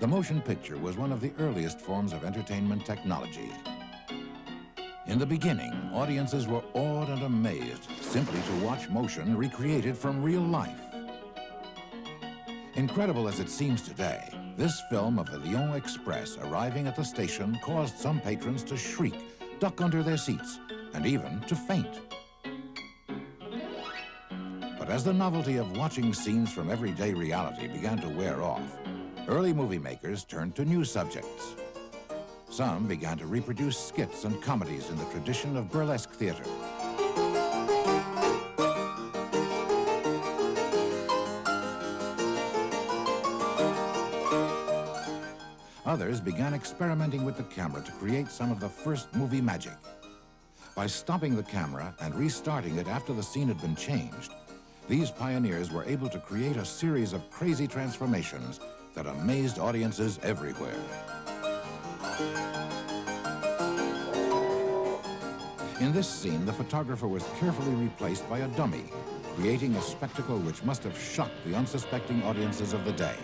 The motion picture was one of the earliest forms of entertainment technology. In the beginning, audiences were awed and amazed simply to watch motion recreated from real life. Incredible as it seems today, this film of the Lyon Express arriving at the station caused some patrons to shriek, duck under their seats, and even to faint. But as the novelty of watching scenes from everyday reality began to wear off, early movie makers turned to new subjects. Some began to reproduce skits and comedies in the tradition of burlesque theater. Others began experimenting with the camera to create some of the first movie magic. By stopping the camera and restarting it after the scene had been changed, these pioneers were able to create a series of crazy transformations that amazed audiences everywhere. In this scene, the photographer was carefully replaced by a dummy, creating a spectacle which must have shocked the unsuspecting audiences of the day.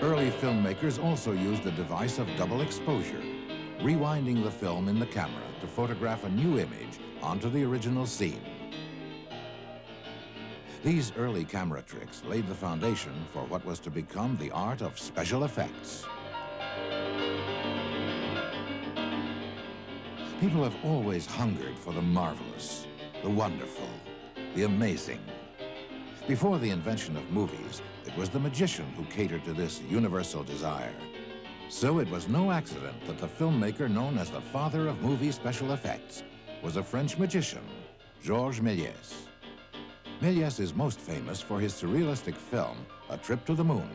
Early filmmakers also used the device of double exposure, rewinding the film in the camera to photograph a new image onto the original scene. These early camera tricks laid the foundation for what was to become the art of special effects. People have always hungered for the marvelous, the wonderful, the amazing. Before the invention of movies, it was the magician who catered to this universal desire. So it was no accident that the filmmaker known as the father of movie special effects was a French magician, Georges Méliès. Méliès is most famous for his surrealistic film, A Trip to the Moon.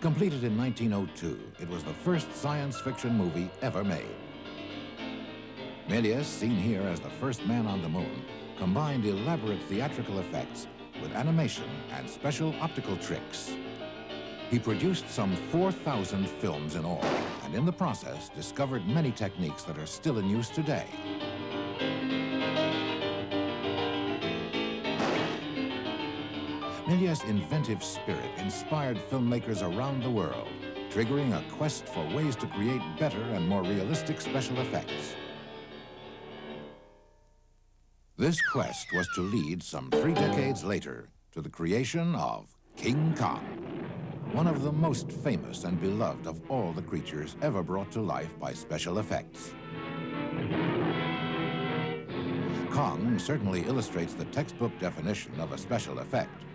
Completed in 1902, it was the first science fiction movie ever made. Méliès, seen here as the first man on the moon, combined elaborate theatrical effects with animation and special optical tricks. He produced some 4,000 films in all, and in the process discovered many techniques that are still in use today. Méliès' inventive spirit inspired filmmakers around the world, triggering a quest for ways to create better and more realistic special effects. This quest was to lead some three decades later to the creation of King Kong, one of the most famous and beloved of all the creatures ever brought to life by special effects. Kong certainly illustrates the textbook definition of a special effect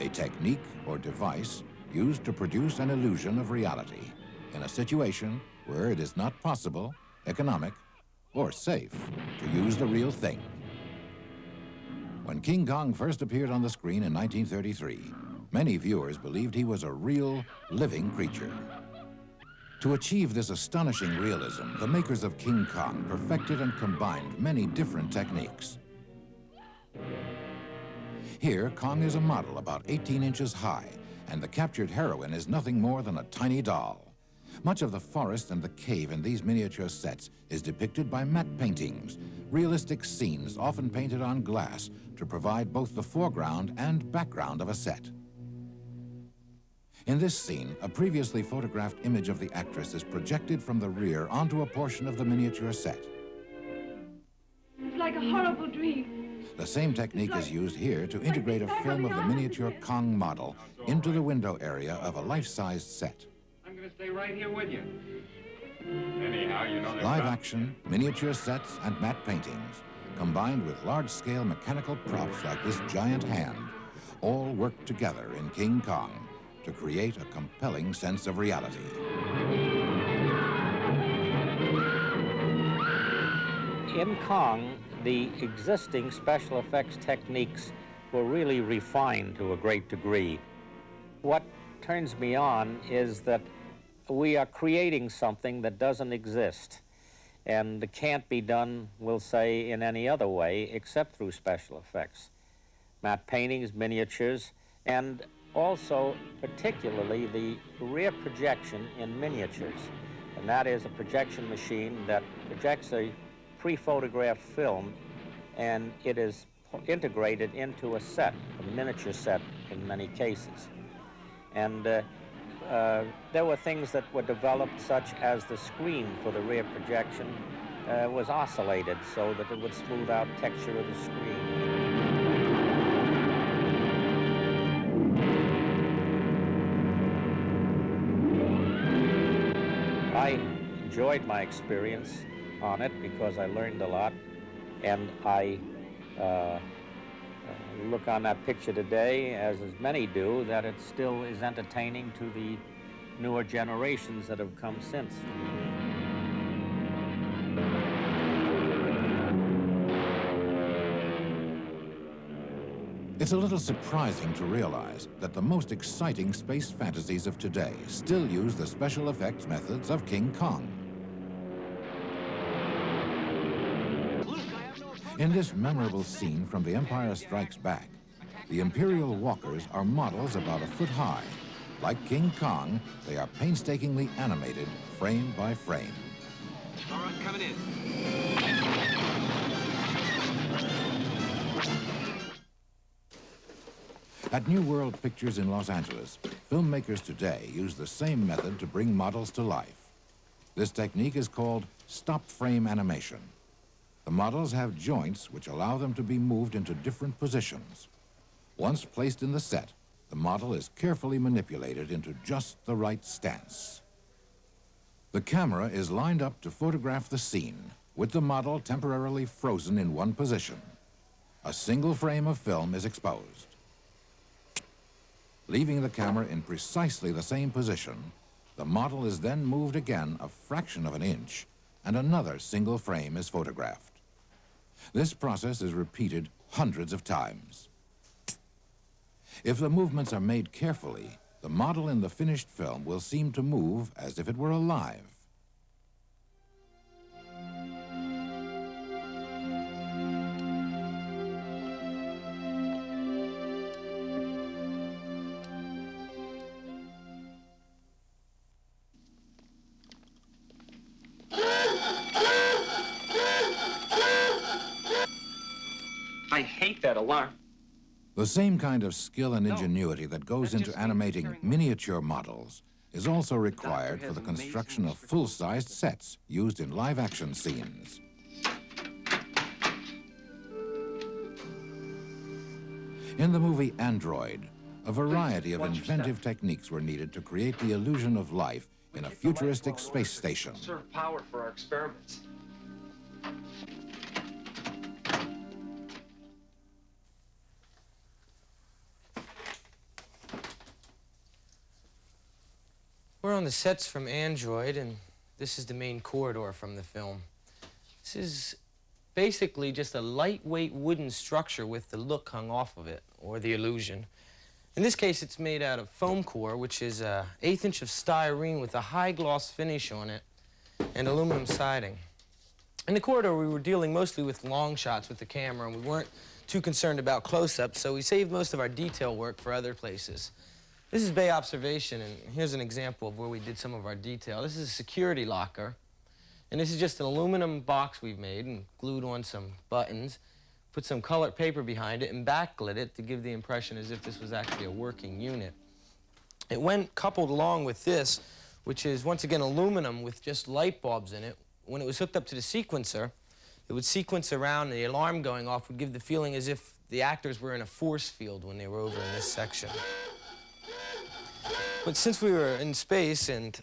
a technique or device used to produce an illusion of reality in a situation where it is not possible, economic, or safe to use the real thing. When King Kong first appeared on the screen in 1933, many viewers believed he was a real, living creature. To achieve this astonishing realism, the makers of King Kong perfected and combined many different techniques. Here, Kong is a model about 18 inches high, and the captured heroine is nothing more than a tiny doll. Much of the forest and the cave in these miniature sets is depicted by matte paintings, realistic scenes often painted on glass to provide both the foreground and background of a set. In this scene, a previously photographed image of the actress is projected from the rear onto a portion of the miniature set. It's like a horrible dream. The same technique is used here to integrate a film of the miniature Kong model into the window area of a life-sized set. I'm going to stay right here with you. Anyhow, you know Live action, miniature sets, and matte paintings, combined with large-scale mechanical props like this giant hand, all work together in King Kong to create a compelling sense of reality. In Kong, the existing special effects techniques were really refined to a great degree. What turns me on is that we are creating something that doesn't exist and can't be done, we'll say, in any other way except through special effects. Matte paintings, miniatures, and also particularly the rear projection in miniatures. And that is a projection machine that projects a pre-photographed film and it is integrated into a set, a miniature set in many cases. And uh, uh, there were things that were developed, such as the screen for the rear projection uh, was oscillated so that it would smooth out texture of the screen. I enjoyed my experience on it because I learned a lot, and I uh, uh, look on that picture today, as, as many do, that it still is entertaining to the newer generations that have come since. It's a little surprising to realize that the most exciting space fantasies of today still use the special effects methods of King Kong. In this memorable scene from The Empire Strikes Back, the Imperial walkers are models about a foot high. Like King Kong, they are painstakingly animated frame by frame. All right, coming in. At New World Pictures in Los Angeles, filmmakers today use the same method to bring models to life. This technique is called stop frame animation. The models have joints which allow them to be moved into different positions. Once placed in the set, the model is carefully manipulated into just the right stance. The camera is lined up to photograph the scene, with the model temporarily frozen in one position. A single frame of film is exposed. Leaving the camera in precisely the same position, the model is then moved again a fraction of an inch, and another single frame is photographed. This process is repeated hundreds of times. If the movements are made carefully, the model in the finished film will seem to move as if it were alive. The same kind of skill and ingenuity that goes into animating miniature models is also required for the construction of full-sized sets used in live-action scenes. In the movie Android, a variety of watch your step. inventive techniques were needed to create the illusion of life in a futuristic space station. Conserve power for our experiments. We're on the sets from Android, and this is the main corridor from the film. This is basically just a lightweight wooden structure with the look hung off of it, or the illusion. In this case, it's made out of foam core, which is an eighth inch of styrene with a high gloss finish on it and aluminum siding. In the corridor, we were dealing mostly with long shots with the camera, and we weren't too concerned about close-ups, so we saved most of our detail work for other places. This is Bay Observation, and here's an example of where we did some of our detail. This is a security locker, and this is just an aluminum box we've made and glued on some buttons, put some colored paper behind it, and backlit it to give the impression as if this was actually a working unit. It went coupled along with this, which is once again aluminum with just light bulbs in it. When it was hooked up to the sequencer, it would sequence around, and the alarm going off would give the feeling as if the actors were in a force field when they were over in this section. But since we were in space and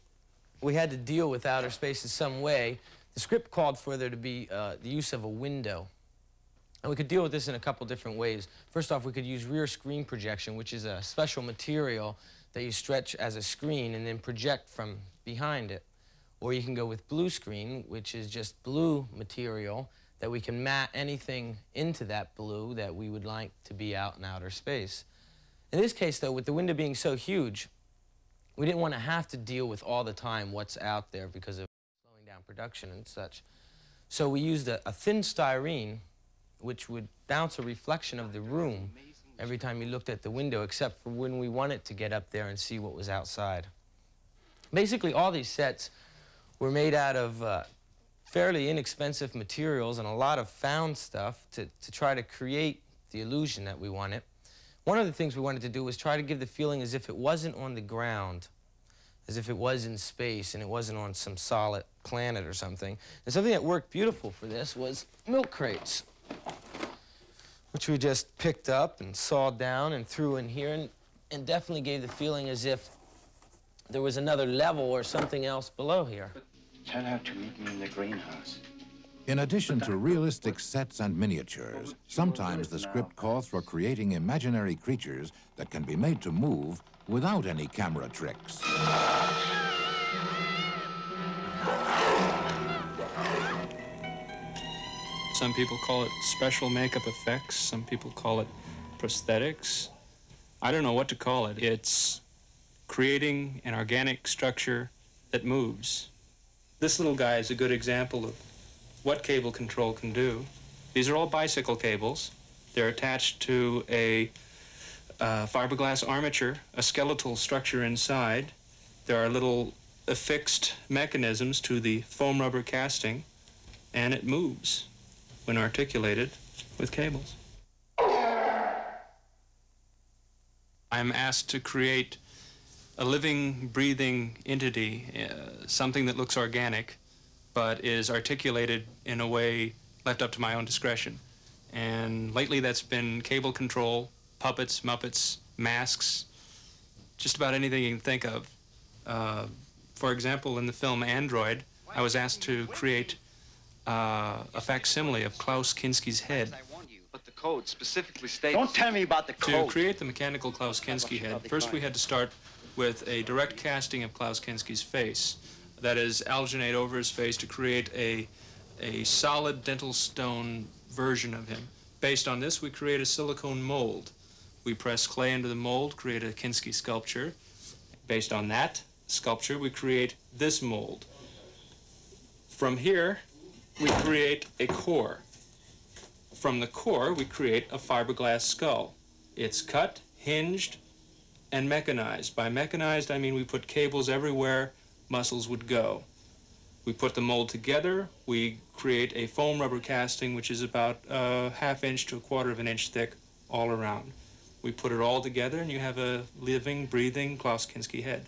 we had to deal with outer space in some way, the script called for there to be uh, the use of a window. And we could deal with this in a couple different ways. First off, we could use rear screen projection, which is a special material that you stretch as a screen and then project from behind it. Or you can go with blue screen, which is just blue material that we can mat anything into that blue that we would like to be out in outer space. In this case, though, with the window being so huge, we didn't want to have to deal with all the time what's out there because of slowing down production and such. So we used a, a thin styrene, which would bounce a reflection of the room every time you looked at the window, except for when we wanted to get up there and see what was outside. Basically, all these sets were made out of uh, fairly inexpensive materials and a lot of found stuff to, to try to create the illusion that we wanted. One of the things we wanted to do was try to give the feeling as if it wasn't on the ground, as if it was in space and it wasn't on some solid planet or something. And something that worked beautiful for this was milk crates, which we just picked up and sawed down and threw in here and, and definitely gave the feeling as if there was another level or something else below here. Tell her to meet me in the greenhouse. In addition to realistic sets and miniatures, sometimes the script calls for creating imaginary creatures that can be made to move without any camera tricks. Some people call it special makeup effects, some people call it prosthetics. I don't know what to call it. It's creating an organic structure that moves. This little guy is a good example of what cable control can do. These are all bicycle cables. They're attached to a uh, fiberglass armature, a skeletal structure inside. There are little affixed mechanisms to the foam rubber casting, and it moves when articulated with cables. I'm asked to create a living, breathing entity, uh, something that looks organic, but is articulated in a way left up to my own discretion. And lately that's been cable control, puppets, muppets, masks, just about anything you can think of. Uh, for example, in the film Android, I was asked to create uh, a facsimile of Klaus Kinski's head. But the code specifically states. Don't tell me about the To create the mechanical Klaus Kinski head, first we had to start with a direct casting of Klaus Kinski's face. That is, alginate over his face to create a, a solid dental stone version of him. Based on this, we create a silicone mold. We press clay into the mold, create a Kinski sculpture. Based on that sculpture, we create this mold. From here, we create a core. From the core, we create a fiberglass skull. It's cut, hinged, and mechanized. By mechanized, I mean we put cables everywhere muscles would go. We put the mold together, we create a foam rubber casting, which is about a half inch to a quarter of an inch thick all around. We put it all together, and you have a living, breathing Klaus Kinski head.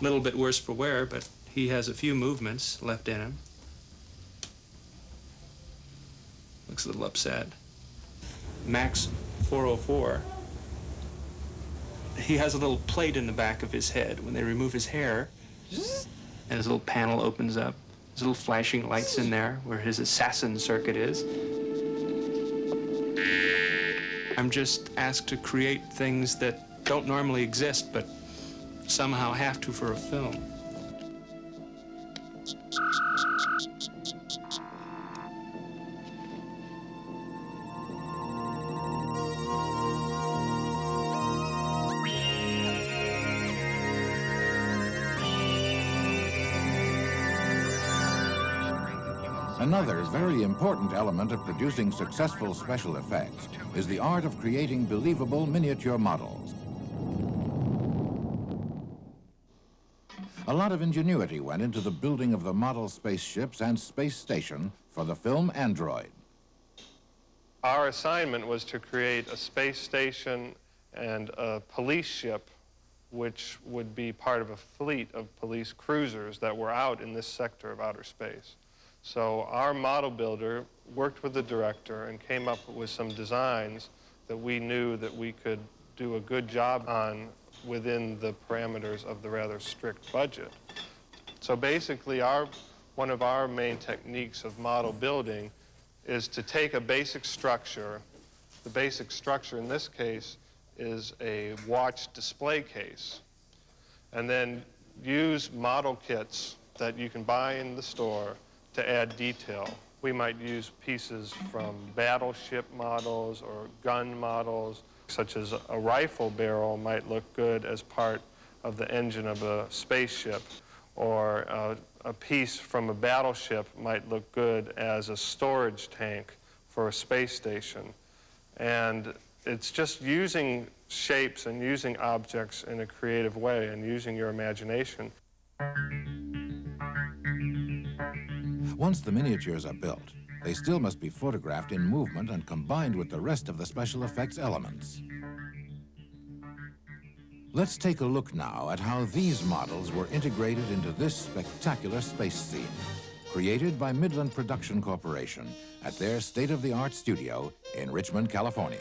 A little bit worse for wear, but he has a few movements left in him. Looks a little upset. Max 404 he has a little plate in the back of his head. When they remove his hair, and his little panel opens up. There's little flashing lights in there where his assassin circuit is. I'm just asked to create things that don't normally exist, but somehow have to for a film. Another very important element of producing successful special effects is the art of creating believable miniature models. A lot of ingenuity went into the building of the model spaceships and space station for the film Android. Our assignment was to create a space station and a police ship which would be part of a fleet of police cruisers that were out in this sector of outer space. So our model builder worked with the director and came up with some designs that we knew that we could do a good job on within the parameters of the rather strict budget. So basically, our, one of our main techniques of model building is to take a basic structure. The basic structure in this case is a watch display case. And then use model kits that you can buy in the store to add detail. We might use pieces from battleship models or gun models, such as a rifle barrel might look good as part of the engine of a spaceship, or a, a piece from a battleship might look good as a storage tank for a space station. And it's just using shapes and using objects in a creative way and using your imagination. Once the miniatures are built, they still must be photographed in movement and combined with the rest of the special effects elements. Let's take a look now at how these models were integrated into this spectacular space scene, created by Midland Production Corporation at their state-of-the-art studio in Richmond, California.